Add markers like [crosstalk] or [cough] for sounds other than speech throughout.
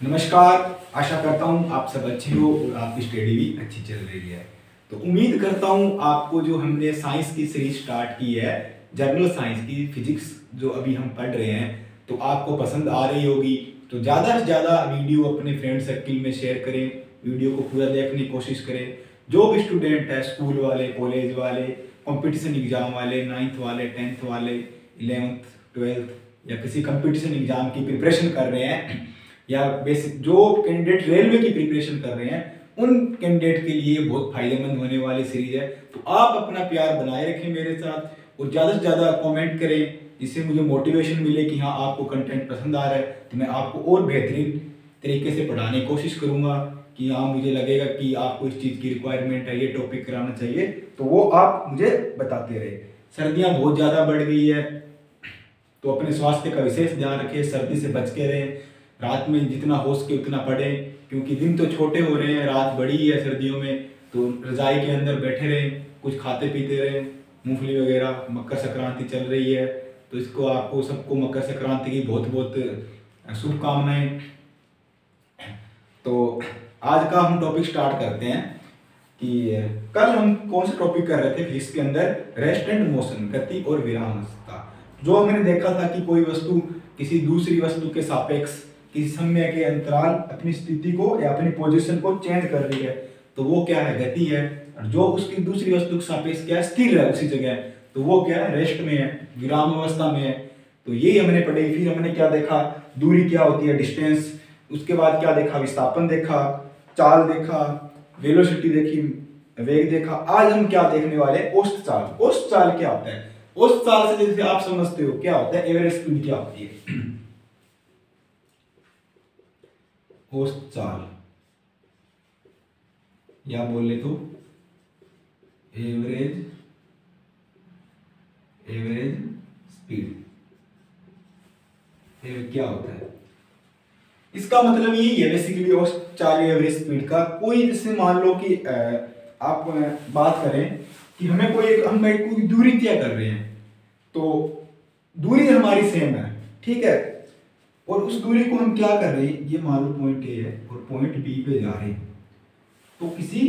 नमस्कार, आशा करता हूँ आप सब अच्छे हो और आपकी स्टडी भी अच्छी चल रही है। तो उम्मीद करता हूँ आपको जो हमने साइंस की सीरीज़ स्टार्ट की है, जनरल साइंस की, फिजिक्स जो अभी हम पढ़ रहे हैं तो आपको पसंद आ रही होगी। तो ज़्यादा से ज़्यादा वीडियो अपने फ्रेंड सर्किल में शेयर करें, वीडियो को पूरा देखने की कोशिश करें। जो भी स्टूडेंट है स्कूल वाले कॉलेज वाले कंपटीशन एग्ज़ाम वाले नाइन्थ वाले टेंथ वाले इलेवेंथ ट्वेल्थ या किसी कंपटीशन एग्ज़ाम की प्रिपरेशन कर रहे हैं या बेसिक जो कैंडिडेट रेलवे की प्रिपरेशन कर रहे हैं, उन कैंडिडेट के लिए बहुत फ़ायदेमंद होने वाली सीरीज़ है। तो आप अपना प्यार बनाए रखें मेरे साथ और ज़्यादा से ज़्यादा कमेंट करें। इससे मुझे मोटिवेशन मिले कि हाँ आपको कंटेंट पसंद आ रहा है तो मैं आपको और बेहतरीन तरीके से पढ़ाने की कोशिश करूँगा कि हाँ मुझे लगेगा कि आपको इस चीज़ की रिक्वायरमेंट है, ये टॉपिक कराना चाहिए। तो वो आप मुझे बताते रहे। सर्दियाँ बहुत ज़्यादा बढ़ गई है तो अपने स्वास्थ्य का विशेष ध्यान रखें, सर्दी से बच के रहें। रात में जितना हो सके उतना पढ़ें, क्योंकि दिन तो छोटे हो रहे हैं, रात बड़ी है सर्दियों में तो रजाई के अंदर बैठे रहें, कुछ खाते पीते रहें, मूंगफली वगैरह, मकर संक्रांति चल रही है तो इसको आपको, सबको मकर संक्रांति की बहुत बहुत शुभकामनाएँ। तो आज का हम टॉपिक स्टार्ट करते हैं कि कल हम कौन सा टॉपिक कर रहे थे फिजिक्स के अंदर? रेस्ट एंड मोशन गति और विराम जो हमने देखा था कि कोई वस्तु किसी दूसरी वस्तु के सापेक्ष किसी समय के अंतराल अपनी स्थिति को या अपनी पोजिशन को चेंज कर रही है। तो वो क्या है? गति है। और जो उसकी दूसरी वस्तु के सापेक्ष क्या, स्थिर है उसी जगह। तो वो क्या है? रेस्ट में है, विराम अवस्था में है। तो यही हमने पढ़ी, फिर हमने क्या देखा? दूरी क्या होती है? डिस्टेंस उसके बाद क्या देखा? विस्थापन देखा, चाल देखा वेलोसिटी देखी, वेग देखा। आज हम क्या देखने वाले औस्त चाल। औस्त चाल क्या होता है? उस चाल से जैसे आप समझते हो, क्या होता है? एवरेज स्पीड क्या होती है। उस साल या बोले तो? Average average speed. क्या होता है? इसका मतलब यही है बेसिकली उस चाल एवरेज स्पीड का। कोई जैसे मान लो कि आप बात करें कि हमें कोई एक, हम कोई दूरी तय कर रहे हैं तो दूरी हमारी सेम है, ठीक है? और उस दूरी को हम क्या कर रहे हैं? ये मान लो पॉइंट ए है और पॉइंट बी पे जा रहे हैं। तो किसी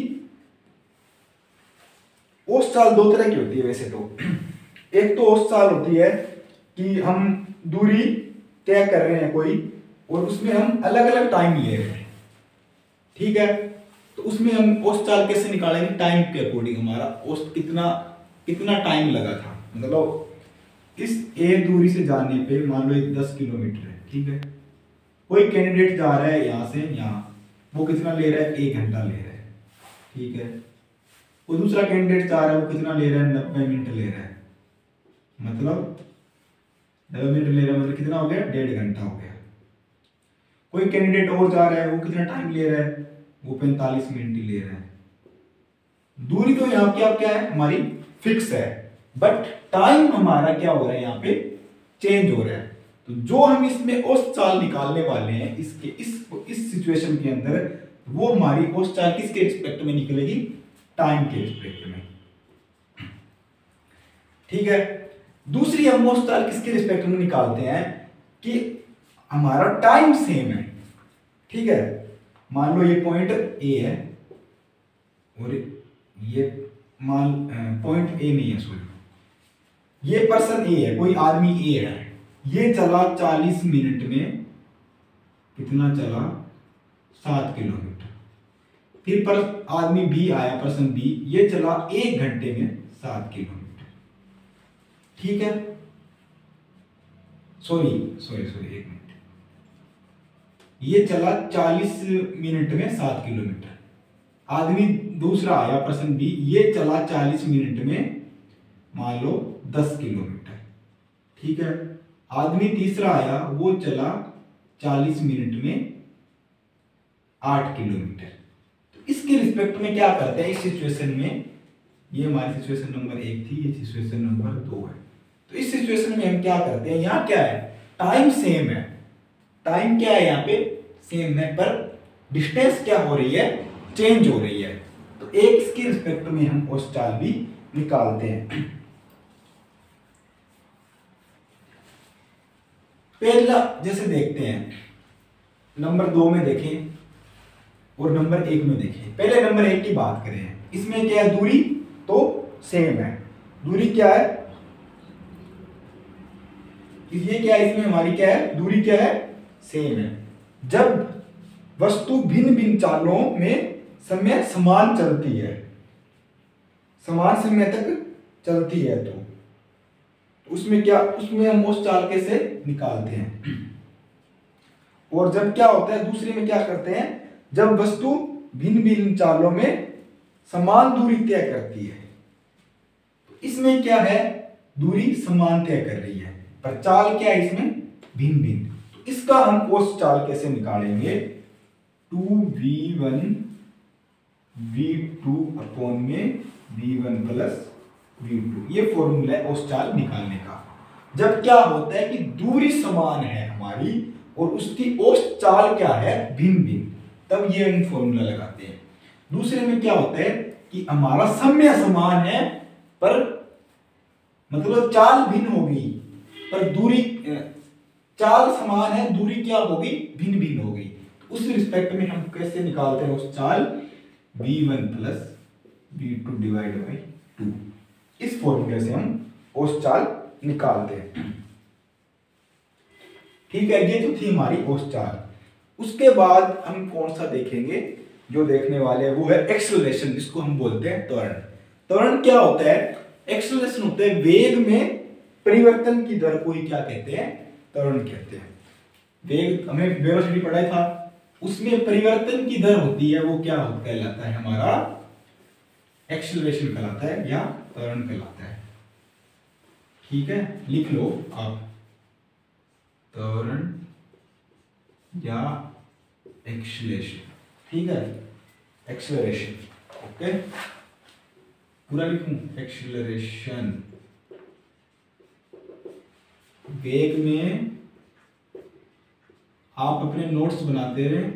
ओस चाल दो तरह की होती है वैसे तो। एक तो ओस चाल होती है कि हम दूरी तय कर रहे हैं कोई और उसमें हम अलग अलग टाइम ले रहे हैं। ठीक है? तो उसमें हम ओस चाल कैसे निकालेंगे? टाइम के अकॉर्डिंग हमारा ओस कितना कितना टाइम लगा था। मतलब इस ए दूरी से जाने पे मान लो एक दस किलोमीटर है। ठीक है? कोई कैंडिडेट जा रहा है यहाँ से, यहाँ। वो कितना ले रहा है? एक घंटा ले रहा है। ठीक है? वो दूसरा कैंडिडेट जा रहा है, वो कितना ले रहा है? नब्बे मिनट ले रहा है। मतलब नब्बे मिनट ले रहा है मतलब कितना हो गया? डेढ़ घंटा हो गया। कोई कैंडिडेट और जा रहा है, वो कितना टाइम ले रहा है? वो पैंतालीस मिनट ही ले रहा है। दूरी तो यहाँ आप क्या है? हमारी फिक्स है। बट टाइम हमारा क्या हो रहा है यहाँ पे? चेंज हो रहा है। तो जो हम इसमें उस चाल निकालने वाले हैं, इसके, इस इस सिचुएशन के अंदर, वो हमारी उस चाल किसके रिस्पेक्ट में निकलेगी? टाइम के रिस्पेक्ट में। ठीक है? दूसरी हम उस चाल किसके रिस्पेक्ट में निकालते हैं? कि हमारा टाइम सेम है। ठीक है? मान लो ये पॉइंट ए है, और ये मान पॉइंट ए नहीं है सॉरी ये पर्सन ए है, कोई आदमी ए है। ये चला चालीस मिनट में कितना चला? सात किलोमीटर। फिर पर आदमी बी आया, पर्सन बी, ये चला एक घंटे में सात किलोमीटर। ठीक है? सॉरी सॉरी सॉरी एक मिनट। ये चला चालीस मिनट में सात किलोमीटर। आदमी दूसरा आया, पर्सन बी, ये चला चालीस मिनट में मान लो दस किलोमीटर। ठीक है? आदमी तीसरा आया, वो चला चालीस मिनट में आठ किलोमीटर। तो इसके रिस्पेक्ट में क्या करते हैं? इस सिचुएशन में, ये हमारी सिचुएशन नंबर एक थी, ये सिचुएशन नंबर दो है। तो इस सिचुएशन में हम क्या करते हैं? यहाँ क्या है? टाइम सेम है। टाइम क्या है यहाँ पे? सेम है, पर डिस्टेंस क्या हो रही है? चेंज हो रही है। तो एक इसके रिस्पेक्ट में हम उस चाल भी निकालते हैं। पहला जैसे देखते हैं, नंबर दो में देखें और नंबर एक में देखें। पहले नंबर एक की बात करें। इसमें क्या है? दूरी तो सेम है। दूरी क्या है? ये क्या है? इसमें हमारी क्या है? दूरी क्या है? सेम है। जब वस्तु भिन्न भिन्न चालों में समय समान चलती है, समान समय तक चलती है तो। उसमें क्या, उसमें हम उस चाल से निकालते हैं। और जब क्या होता है, दूसरे में क्या करते हैं, जब वस्तु भिन्न भिन्न चालों में समान दूरी तय करती है तो इसमें क्या है, दूरी समान तय कर रही है, पर चाल क्या है इसमें? भिन्न भिन्न तो इसका हम उस चाल कैसे निकालेंगे, two V one, V two upon में V one plus V two ये फॉर्मूला है उस चाल निकालने का। जब क्या होता है कि दूरी समान है हमारी और उसकी औस चाल क्या है? भिन्न भिन्न। तब ये हम फॉर्मूला लगाते हैं। दूसरे में क्या होता है कि हमारा समय समान है, पर मतलब चाल भिन्न होगी पर दूरी चाल समान है, दूरी क्या होगी भिन्न भिन्न होगी तो उस रिस्पेक्ट में हम कैसे निकालते हैं उस चाल? V one plus V two divide by two इस फॉर्मूले से हम औस चाल निकालते हैं। ठीक है, ये तो थी हमारी औस चाल। उसके बाद हम कौन सा देखेंगे? जो देखने वाले हैं, वो है एक्सलेशन जिसको हम बोलते हैं त्वरण। त्वरण क्या होता है? एक्सलेशन होता है, वेग में परिवर्तन की दर को ही क्या कहते हैं? त्वरण कहते हैं। वेग, हमें वेलोसिटी पढ़ा था। उसमें परिवर्तन की दर होती है, वो क्या कहलाता है हमारा एक्सलेशन कहलाता है या त्वरण कहलाता है। ठीक है? लिख लो आप। त्वरण या एक्सलेशन ठीक है? Acceleration okay? पूरा लिखूं? एक्सलरेशन वेग में आप अपने नोट्स बनाते रहे,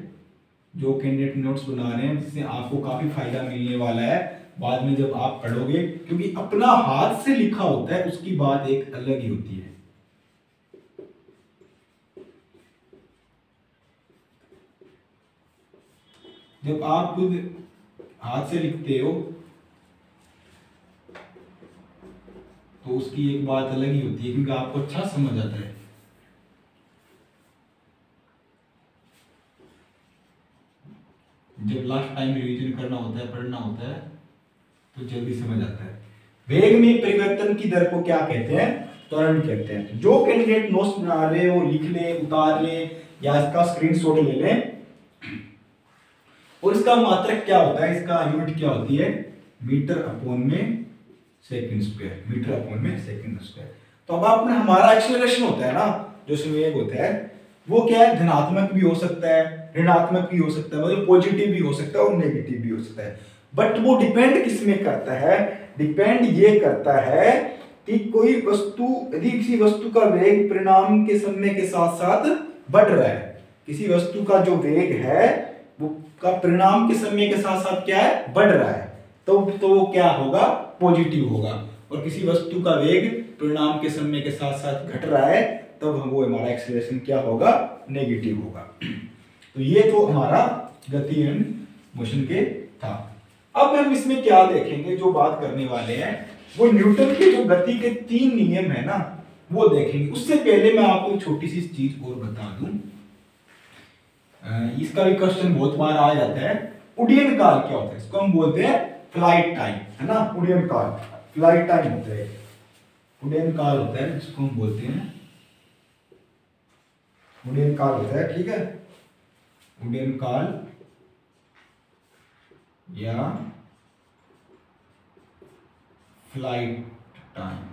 जो कैंडिडेट नोट्स बना रहे हैं, जिससे आपको काफ़ी फ़ायदा मिलने वाला है। बाद में जब आप पढ़ोगे, क्योंकि अपना हाथ से लिखा होता है, उसकी बात एक अलग ही होती है। जब आप खुद हाथ से लिखते हो तो उसकी एक बात अलग ही होती है, क्योंकि आपको अच्छा समझ आता है। जब लास्ट टाइम रिवीजन करना होता है, पढ़ना होता है तो जल्दी समझ आता है। वेग में परिवर्तन की दर को क्या कहते हैं? त्वरण कहते हैं। जो कैंडिडेट नोट्स बना रहे वो लिख ले, उतार ले, या इसका स्क्रीनशॉट ले लें, और इसका मात्रक क्या होता है? इसका यूनिट क्या होती है? मीटर अपॉन में सेकंड स्क्वायर मीटर अपॉन में सेकंड स्क्वायर तो अब आपने हमारा एक्सेलरेशन होता है ना, जो वेग होता है, वो क्या है? धनात्मक भी हो सकता है, ऋणात्मक भी हो सकता है मतलब पॉजिटिव भी हो सकता है और नेगेटिव भी हो सकता है। बट वो डिपेंड किसमें करता है? डिपेंड ये करता है कि कोई वस्तु, यदि किसी वस्तु का वेग परिणाम के समय के साथ साथ बढ़ रहा है, किसी वस्तु का जो वेग है, वो का परिणाम के समय के साथ साथ क्या है? बढ़ रहा है। तो तो वो क्या होगा? पॉजिटिव होगा। और किसी वस्तु का वेग परिणाम के समय के साथ साथ घट रहा है, तब हम वो हमारा एक्सेलरेशन क्या होगा? नेगेटिव होगा। [clears throat] तो ये तो हमारा गति एंड मोशन के था। अब हम इसमें क्या देखेंगे, जो बात करने वाले हैं, वो न्यूटन के जो गति के तीन नियम है ना, वो देखेंगे। उससे पहले मैं आपको छोटी सी चीज़ और बता दूँ। इसका भी क्वेश्चन बहुत बार आ जाता है। उडियन काल क्या होता है? इसको हम बोलते हैं फ़्लाइट टाइम है ना? उडियन काल फ़्लाइट टाइम होता है। उडियन काल होता है, जिसको हम बोलते हैं। उडियन काल होता है, ठीक है? उडियन काल या फ़्लाइट टाइम।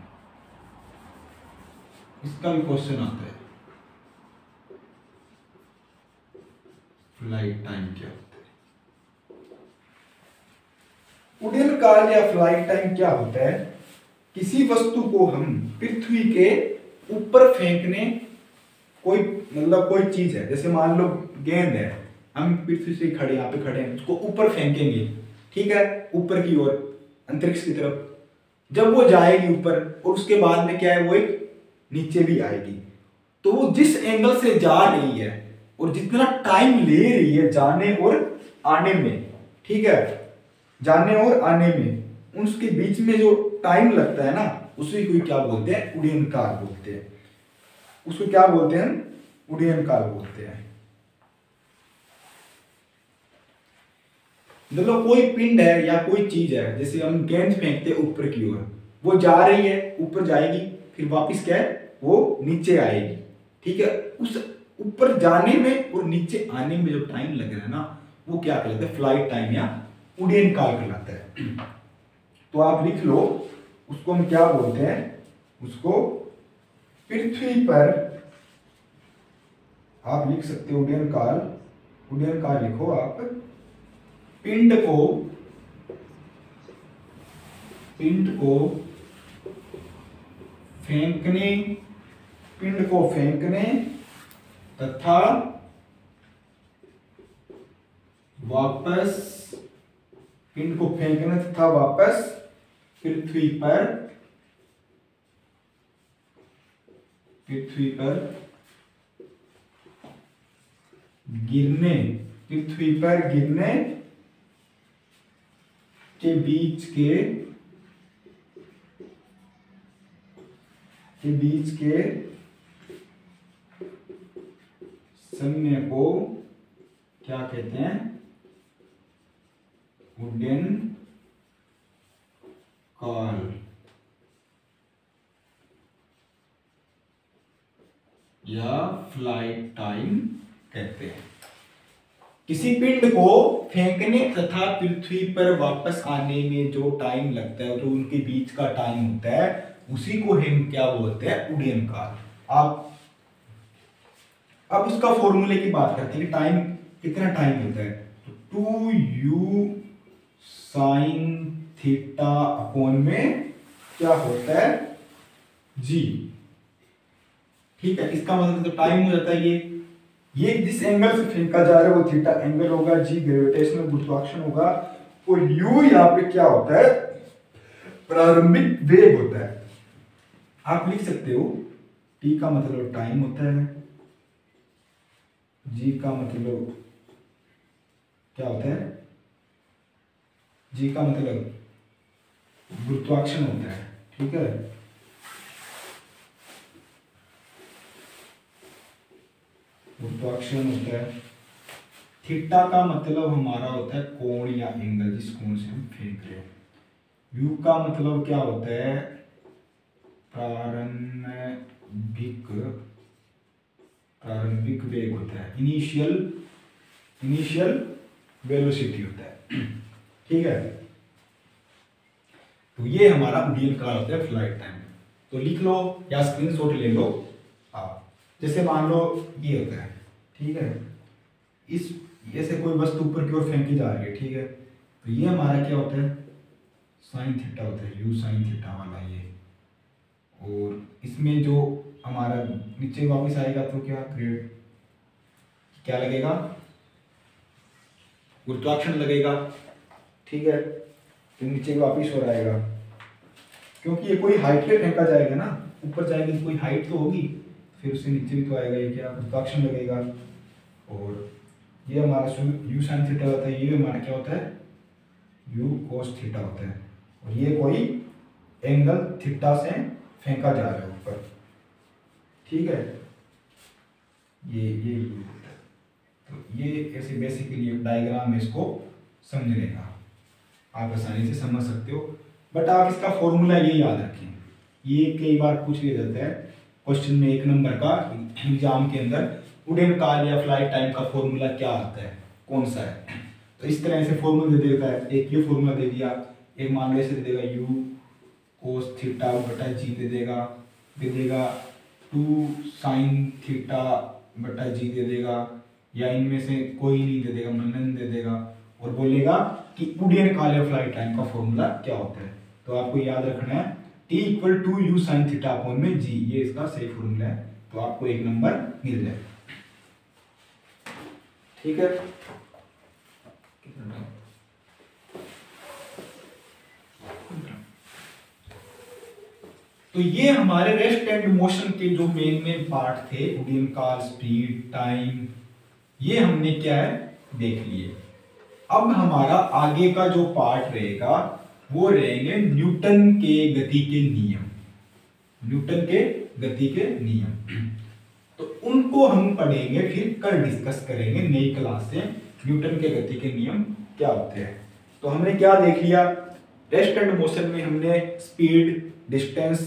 इसका भी क्वेश्चन आता है। फ़्लाइट टाइम क्या होता है? उड़न काल या फ़्लाइट टाइम क्या होता है? किसी वस्तु को हम पृथ्वी के ऊपर फेंकने कोई मतलब कोई चीज़ है। जैसे मान लो गेंद है। हम पृथ्वी से खड़े, यहाँ पे खड़े हैं। उसको ऊपर फेंकेंगे, ठीक है? ऊपर की ओर, अंतरिक्ष की तरफ़। जब वो जाएगी ऊपर, और उसके बाद में क्या है, वो एक नीचे भी आएगी। तो वो जिस एंगल से जा रही है, और जितना टाइम ले रही है जाने और आने में, ठीक है? जाने और आने में, उसके बीच में जो टाइम लगता है ना, उसे कोई क्या बोलते हैं? उड़ियन काल बोलते हैं। उसको क्या बोलते हैं उड़ियन काल बोलते हैं। मतलब कोई पिंड है या कोई चीज़ है, जैसे हम गेंद फेंकते ऊपर की ओर, वो जा रही है, ऊपर जाएगी, फिर वापस क्या है? वो नीचे आएगी। ठीक है? उस ऊपर जाने में और नीचे आने में जो टाइम लग रहा है ना, वो क्या कहलाता है? फ़्लाइट टाइम या उड़ियन काल कहलाता है। तो आप लिख लो, उसको हम क्या बोलते हैं? उसको पृथ्वी पर आप लिख सकते हो उड्डयन काल। उड्डयन काल लिखो आप। पिंड को पिंड को फेंकने, पिंड को फेंकने तथा वापस, पिंड को फेंकने तथा वापस पृथ्वी पर पृथ्वी पर गिरने, पृथ्वी पर गिरने के बीच के के बीच के समय को क्या कहते हैं? उड्डयन कॉल। या फ़्लाइट टाइम कहते हैं। किसी पिंड को फेंकने तथा पृथ्वी पर वापस आने में जो टाइम लगता है, जो उनके बीच का टाइम होता है, उसी को हम क्या बोलते हैं? उड़ियन काल। आप, अब उसका फॉर्मूले की बात करते हैं कि टाइम कितना टाइम होता है? तो two U sine theta upon में क्या होता है? जी। ठीक है, इसका मतलब तो टाइम हो जाता है ये। ये जिस एंगल से फेंका जा रहा है, वो थीटा एंगल होगा जी ग्रेविटेशनल गुरुत्वाकर्षण होगा, और यू यहाँ पे क्या होता है? प्रारंभिक वेग होता है। आप लिख सकते हो टी का मतलब टाइम होता है जी का मतलब क्या होता है? जी का मतलब गुरुत्वाकर्षण होता है, ठीक है? गुरुत्वाकर्षण होता है। थीटा का मतलब हमारा होता है कोण या एंगल जिस कोण से हम फेंक रहे हैं। यू का मतलब क्या होता है? प्रारंभिक प्रारंभिक वेग होता है। इनिशियल इनिशियल वेलोसिटी होता है। [clears throat] ठीक है? तो ये हमारा उड्डयन काल होता है फ़्लाइट टाइम तो लिख लो या स्क्रीनशॉट ले लो। आप जैसे मान लो ये होता है। ठीक है? इस, ऐसे कोई वस्तु ऊपर की ओर फेंकी जा रही है, ठीक है? तो ये हमारा क्या होता है? साइन थीटा होता है, यू साइन थीटा वाला ये। और इसमें जो हमारा नीचे वापस आएगा तो क्या? ग्रेड क्या लगेगा? गुरुत्वाकर्षण लगेगा, ठीक है? तो नीचे वापिस हो आएगा। क्योंकि ये कोई हाइट पे फेंका जाएगा ना, ऊपर जाएगी तो कोई हाइट तो होगी, फिर उससे नीचे भी तो आएगा ये क्या? गुरुत्वाकर्षण लगेगा। और ये हमारा यू साइन थीटा होता है, ये हमारा क्या होता है? यू कोस थीटा होता है। और ये कोई एंगल थीटा से फेंका जा रहा है ऊपर। ठीक है? ये ये होता है। तो ये ऐसे बेसिकली एक डायग्राम है इसको समझने का। आप आसानी से समझ सकते हो। बट आप इसका फॉर्मूला ये याद रखें। ये कई बार पूछ लिया जाता है। क्वेश्चन में एक नंबर का एग्ज़ाम के अंदर उड़न काल या फ़्लाइट टाइम का फॉर्मूला क्या आता है? कौन सा है? तो इस तरह से फॉर्मूला दे देता है। एक ये फॉर्मूला दे दिया। एक मान लो ऐसे दे देगा यू कोस थीटा बटा जी दे देगा। दे देगा टू साइन थीटा बटा जी दे देगा। या इनमें से कोई नहीं दे देगा मनन दे देगा। और बोलेगा कि उडियन काल या फ़्लाइट टाइम का फॉर्मूला क्या होता है? तो आपको याद रखना है T equal to U sine theta upon में जी ये इसका सही फॉर्मूला है। तो आपको एक नंबर मिल जाए ठीक है? तो ये हमारे रेस्ट एंड मोशन के जो मेन मेन पार्ट थे उडियन काल स्पीड टाइम ये हमने क्या है? देख लिए। अब हमारा आगे का जो पार्ट रहेगा, वो रहेंगे न्यूटन के गति के नियम। न्यूटन के गति के नियम। तो उनको हम पढ़ेंगे, फिर कल डिस्कस करेंगे नई क्लास से न्यूटन के गति के नियम क्या होते हैं। तो हमने क्या देख लिया? रेस्ट एंड मोशन में हमने स्पीड डिस्टेंस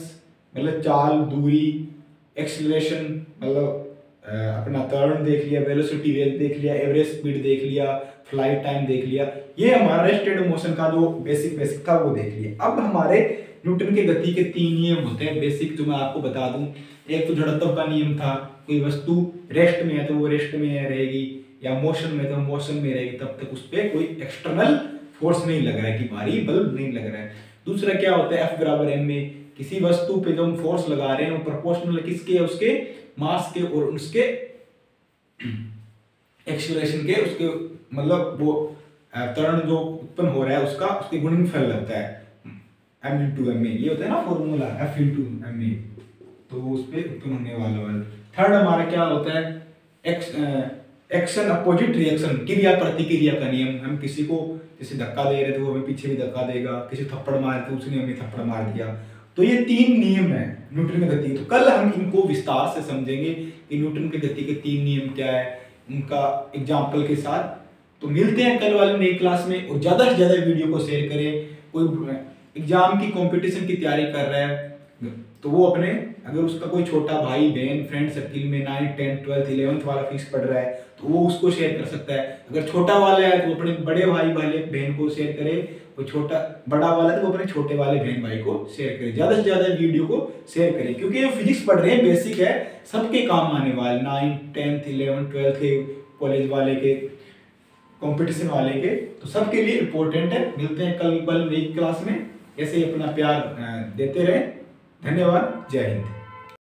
मतलब चाल, दूरी एक्सलेशन मतलब अपना टर्न देख लिया वेलोसिटी रेट देख लिया एवरेज स्पीड देख लिया फ़्लाइट टाइम देख लिया। ये हमारा रेस्ट एंड मोशन का जो बेसिक बेसिक था वो देख लिया। अब हमारे न्यूटन के गति के तीन नियम होते हैं। बेसिक जो मैं आपको बता दूँ, एक तो जड़त्व का नियम था, कोई वस्तु रेस्ट में है तो वो रेस्ट में रहेगी, या मोशन में तो मोशन में रहेगी, तब तक उस पर कोई एक्सटर्नल फोर्स नहीं लग रहा है कि भारी बल नहीं लग रहा है। दूसरा क्या होता है एफ़ बराबर एम में किसी वस्तु पे जो हम फोर्स लगा रहे हैं, वो प्रोपोर्शनल किसके है, उसके मास के और उसके [clears throat] एक्सलेशन के, उसके मतलब वो त्वरण जो उत्पन्न हो रहा है, उसका, उसके गुणनफल लगता है। एम इंटू एम ए ये होता है ना formula F into M A तो उस पर उत्पन्न होने वाला वाला थर्ड हमारा क्या होता है? एक्स एक्शन अपोजिट रिएक्शन क्रिया प्रतिक्रिया का नियम। हम किसी को जैसे धक्का दे रहे थे, वो हमें पीछे भी धक्का देगा। किसी थप्पड़ मारे थे उसने हमें थप्पड़ मार दिया। तो ये तीन नियम है, न्यूटन की गति तो कल हम इनको विस्तार से समझेंगे कि न्यूटन की गति के तीन नियम क्या है, उनका एग्ज़ाम्पल के साथ। तो मिलते हैं कल वाले नई क्लास में, और ज़्यादा से ज़्यादा वीडियो को शेयर करें। कोई एग्ज़ाम की कंपटीशन की तैयारी कर रहा है। तो वो अपने, अगर उसका कोई छोटा भाई, बहन फ्रेंड सर्किल में नाइन्थ टेंथ ट्वेल्थ इलेवंथ वाला फिक्स पढ़ रहा है तो वो उसको शेयर कर सकता है। अगर छोटा वाला है तो अपने बड़े भाई वाले, बहन को शेयर करे, वो छोटा, बड़ा वाला है तो वो अपने छोटे वाले बहन भाई को शेयर करे। ज़्यादा से ज़्यादा वीडियो को शेयर करे, क्योंकि ये फिजिक्स पढ़ रहे हैं बेसिक है। सबके काम आने वाले नाइन्थ टेंथ इलेवंथ ट्वेल्थ के कॉलेज वाले के कॉम्पिटिशन वाले के तो सबके लिए इम्पोर्टेंट है। मिलते हैं कल कल नई क्लास में। ऐसे ही अपना प्यार देते रहें। धन्यवाद। जय हिंद।